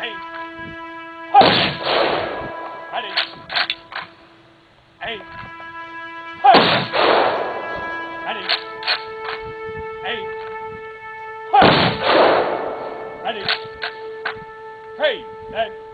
Eight. Ready. Eight. Ready. Eight. Ready. Three. Then.